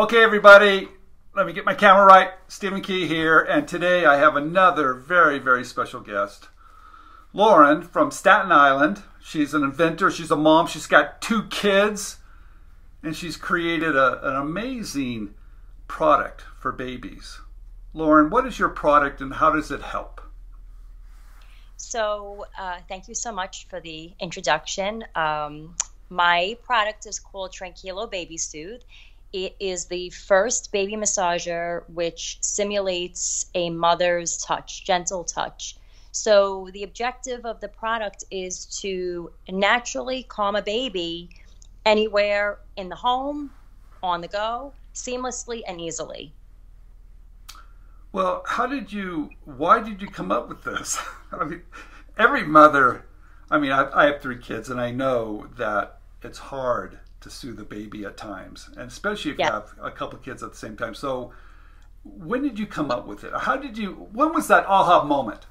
Okay, everybody, let me get my camera right. Stephen Key here, and today I have another very, very special guest. Lauren from Staten Island. She's an inventor, she's a mom, she's got two kids, and she's created a, an amazing product for babies. Lauren, what is your product and how does it help? So, uh, thank you so much for the introduction. Um, my product is called Tranquilo Baby Soothe. It is the first baby massager which simulates a mother's touch, gentle touch. So, the objective of the product is to naturally calm a baby anywhere in the home, on the go, seamlessly and easily. Well, how did you, why did you come up with this? I mean, every mother, I mean, I, I have three kids and I know that it's hard to soothe the baby at times, and especially if yeah. you have a couple of kids at the same time. So, when did you come up with it? How did you? When was that aha moment?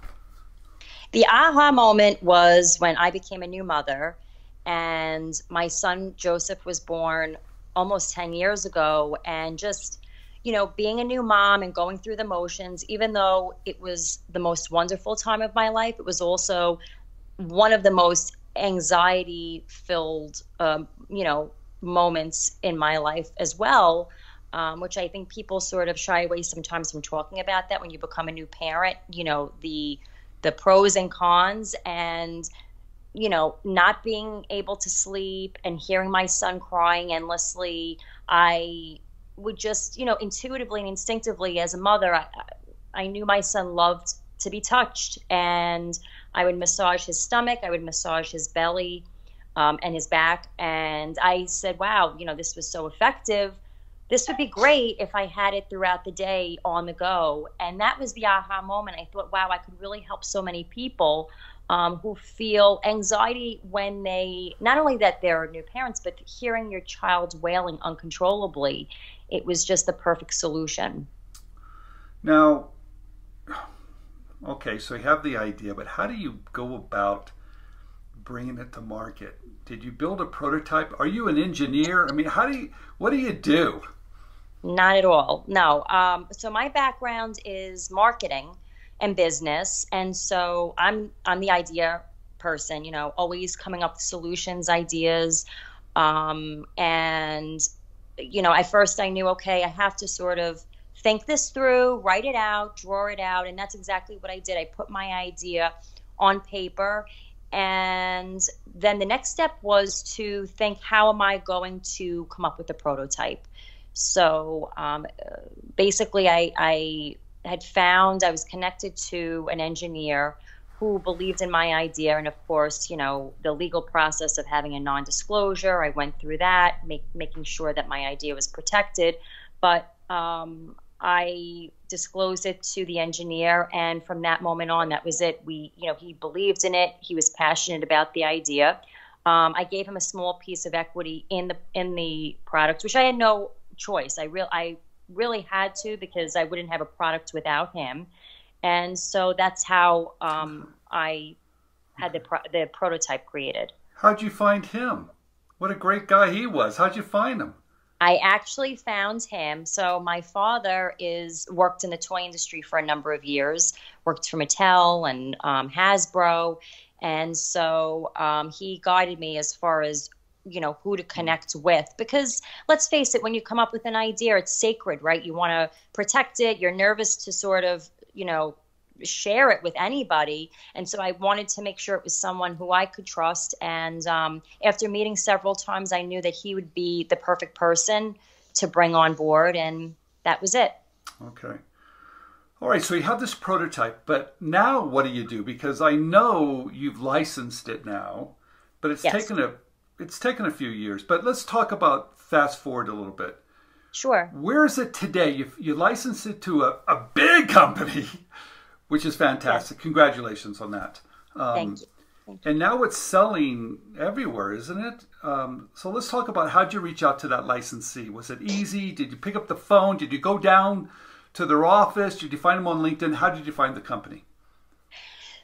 The aha moment was when I became a new mother, and my son Joseph was born almost ten years ago, and just you know, being a new mom and going through the motions, even though it was the most wonderful time of my life, it was also one of the most anxiety filled, um, you know, moments in my life as well. Um, which I think people sort of shy away sometimes from talking about that when you become a new parent. You know the the pros and cons, and you know not being able to sleep and hearing my son crying endlessly. I would just you know intuitively and instinctively as a mother, I, I knew my son loved to be touched, and I would massage his stomach, I would massage his belly um, and his back. And I said, wow, you know, this was so effective. This would be great if I had it throughout the day on the go. And that was the aha moment. I thought, wow, I could really help so many people um, who feel anxiety when they, not only that they're new parents, but hearing your child wailing uncontrollably. It was just the perfect solution. Now, okay, so you have the idea, but how do you go about bringing it to market? Did you build a prototype? Are you an engineer? I mean, how do you, what do you do? Not at all. No. Um, so my background is marketing and business, and so I'm I'm the idea person. You know, always coming up with solutions, ideas, um, and you know, at first I knew, okay, I have to sort of think this through, write it out, draw it out. And that's exactly what I did. I put my idea on paper. And then the next step was to think, how am I going to come up with a prototype? So um, basically, I, I had found I was connected to an engineer who believed in my idea. And of course, you know, the legal process of having a non disclosure, I went through that, make, making sure that my idea was protected. But um, I disclosed it to the engineer, and from that moment on, that was it. We, you know, he believed in it. He was passionate about the idea. Um, I gave him a small piece of equity in the in the product, which I had no choice. I real I really had to because I wouldn't have a product without him, and so that's how um, I had the pro- the prototype created. How'd you find him? What a great guy he was. How'd you find him? I actually found him. So my father is worked in the toy industry for a number of years, worked for Mattel and um, Hasbro, and so um, he guided me as far as you know who to connect with. Because let's face it when you come up with an idea it's sacred right? You want to protect it. You're nervous to sort of you know share it with anybody. And so I wanted to make sure it was someone who I could trust. And um, after meeting several times, I knew that he would be the perfect person to bring on board. And that was it. Okay. All right, so you have this prototype, but now what do you do? Because I know you've licensed it now, but it's yes. taken a it's taken a few years. But let's talk about fast forward a little bit. Sure. Where is it today? You you licensed it to a, a big company which is fantastic. Yes. Congratulations on that. Um, Thank you. And now it's selling everywhere, isn't it? Um, so let's talk about how'd you reach out to that licensee? Was it easy? Did you pick up the phone? Did you go down to their office? Did you find them on LinkedIn? How did you find the company?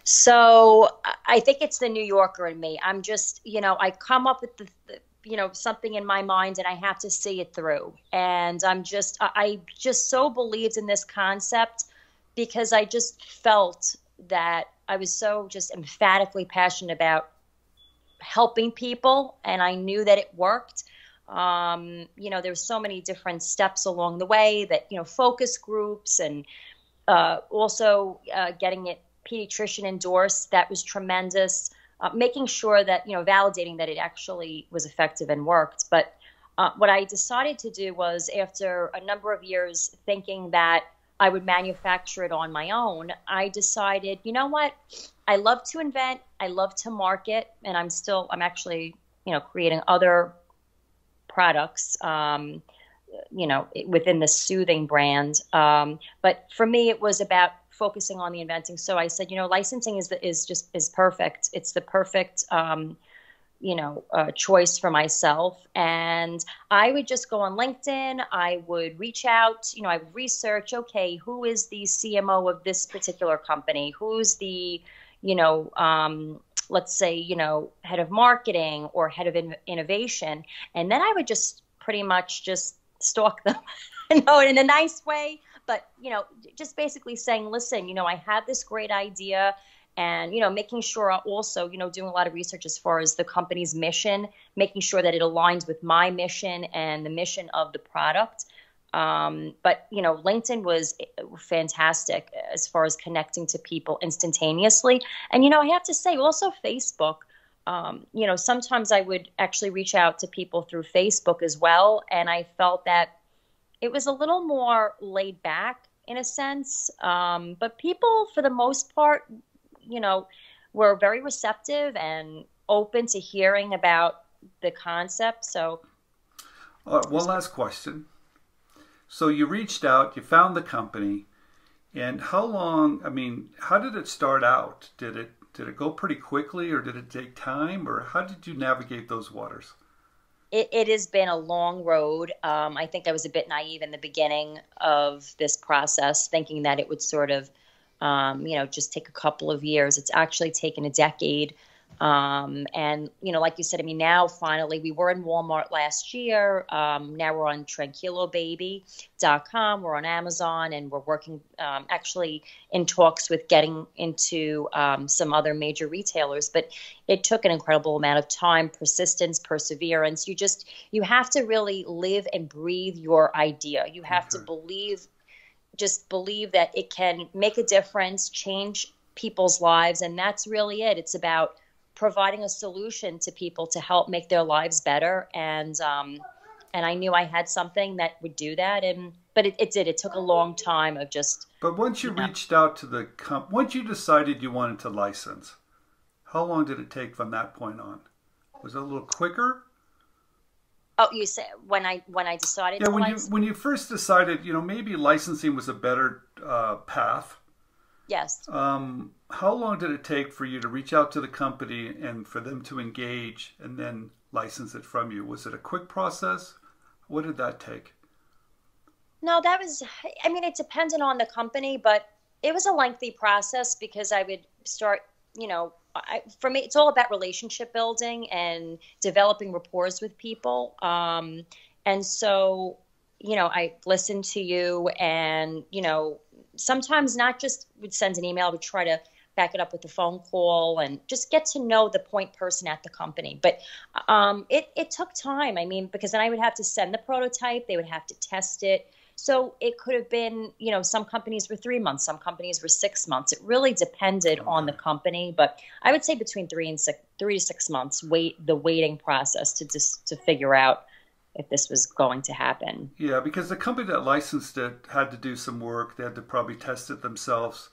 So I think it's the New Yorker in me. I'm just, you know, I come up with the, the you know something in my mind and i have to see it through and i'm just i just so believed in this concept because i just felt that i was so just emphatically passionate about helping people and i knew that it worked. Um, you know there's so many different steps along the way that you know focus groups and uh, also uh, getting it pediatrician endorsed that was tremendous. Uh, making sure that you know validating that it actually was effective and worked. But uh, what i decided to do was after a number of years thinking that i would manufacture it on my own i decided you know what i love to invent i love to market and i'm still i'm actually you know creating other products um, you know within the soothing brand um, but for me it was about focusing on the inventing. So I said, you know, licensing is the, is just is perfect. It's the perfect um, you know uh, choice for myself. And i would just go on linkedin. I would reach out you know i would research okay who is the cmo of this particular company? Who's the you know um, let's say you know head of marketing or head of in- innovation? And then i would just pretty much just stalk them you know in a nice way. But you know just basically saying listen you know i have this great idea and you know making sure also you know doing a lot of research as far as the company's mission making sure that it aligns with my mission and the mission of the product. Um, but you know linkedin was eh, fantastic as far as connecting to people instantaneously. And you know i have to say also facebook um, you know sometimes i would actually reach out to people through facebook as well. And i felt that it was a little more laid back in a sense. Um, but people, for the most part, you know, were very receptive and open to hearing about the concept. So, all right, one last question. So you reached out, you found the company, and how long? I mean, how did it start out? Did it did it go pretty quickly, or did it take time, or how did you navigate those waters? it, it has been a long road. Um, I think I was a bit naive in the beginning of this process, thinking that it would sort of, um, you know, just take a couple of years. It's actually taken a decade um, and, you know, like you said, I mean, now finally, we were in Walmart last year. Um, now we're on tranquilobaby.com. We're on Amazon, and we're working um, actually in talks with getting into um, some other major retailers. But it took an incredible amount of time, persistence, perseverance. You just, you have to really live and breathe your idea. You have to believe, just believe that it can make a difference, change people's lives. And that's really it. It's about, providing a solution to people to help make their lives better and um, and I knew I had something that would do that and but it, it did it took a long time of just but once you, you know, reached out to the comp once you decided you wanted to license how long did it take from that point on was it a little quicker Oh, you said when I when I decided. Yeah, when license? you when you first decided, you know, maybe licensing was a better uh, path. Yes. Um, how long did it take for you to reach out to the company and for them to engage and then license it from you? Was it a quick process? What did that take? No, that was, I mean, it depended on the company, but it was a lengthy process because I would start, you know, I, for me, it's all about relationship building and developing rapport with people. Um, and so, you know, I listen to you and, you know, sometimes not just would send an email, would try to back it up with a phone call and just get to know the point person at the company. But um, it, it took time. I mean, because then I would have to send the prototype, they would have to test it. So it could have been, you know, some companies were three months, some companies were six months. It really depended on the company, but I would say between three and six, three to six months. Wait the waiting process to just to figure out if this was going to happen. Yeah, because the company that licensed it had to do some work. They had to probably test it themselves.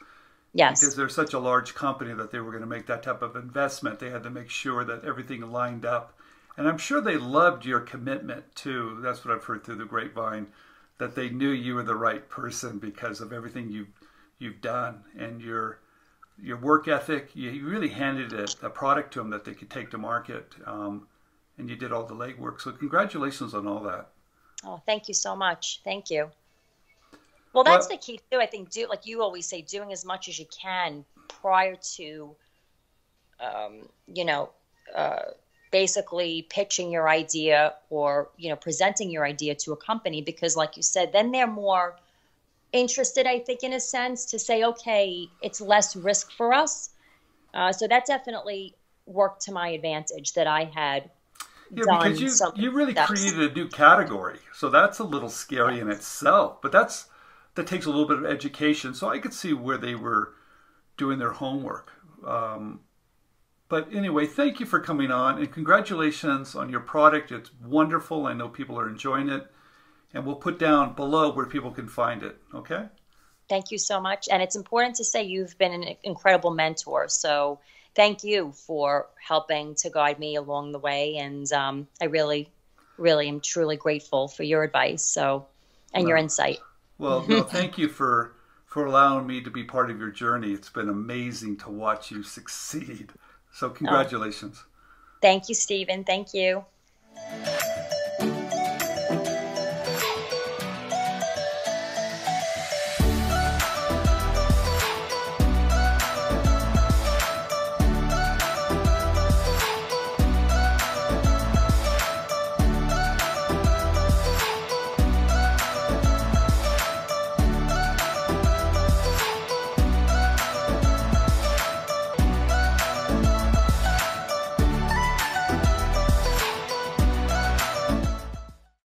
Yes. Because they're such a large company that they were going to make that type of investment. They had to make sure that everything lined up. And I'm sure they loved your commitment too. That's what I've heard through the grapevine, that they knew you were the right person because of everything you've you've done and your your work ethic. You really handed it a product to them that they could take to market. Um, and you did all the legwork. So congratulations on all that. Oh, thank you so much. Thank you. Well, that's well, the key too. I think do like you always say, doing as much as you can prior to, um, you know, uh, basically pitching your idea or you know presenting your idea to a company because like you said then they're more interested i think in a sense to say okay it's less risk for us uh, so that definitely worked to my advantage that i had yeah, because you you really created a new category, so that's a little scary in itself. But that's that takes a little bit of education. So I could see where they were doing their homework. Um, but anyway, thank you for coming on and congratulations on your product. It's wonderful. I know people are enjoying it. And we'll put down below where people can find it. Okay? Thank you so much. And it's important to say you've been an incredible mentor. So thank you for helping to guide me along the way. And um, I really, really am truly grateful for your advice. So, and well, your insight. Well, no, thank you for for allowing me to be part of your journey. It's been amazing to watch you succeed. So oh. congratulations. Oh. Thank you, Stephen. Thank you.